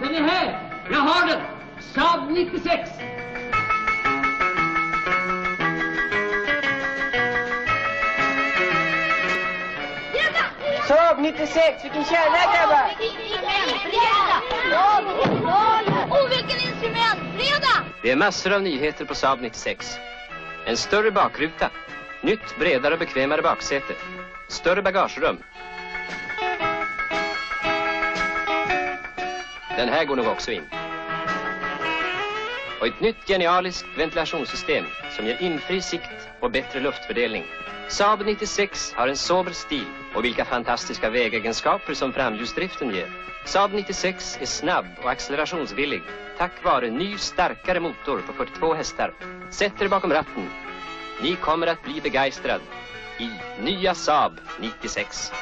Den är här! Jag har den! Saab 96! Saab 96, vilken kärlek grabbar! Och vilken instrument! Fredag! Det är massor av nyheter på Saab 96. En större bakruta, nytt bredare och bekvämare baksäte, större bagagerum. Den här går nog också in. Och ett nytt genialiskt ventilationssystem som ger infri sikt och bättre luftfördelning. Saab 96 har en sober stil och vilka fantastiska vägegenskaper som framljusdriften ger. Saab 96 är snabb och accelerationsvillig tack vare ny starkare motor på 42 hästar. Sätt er bakom ratten. Ni kommer att bli begeistrad i nya Saab 96.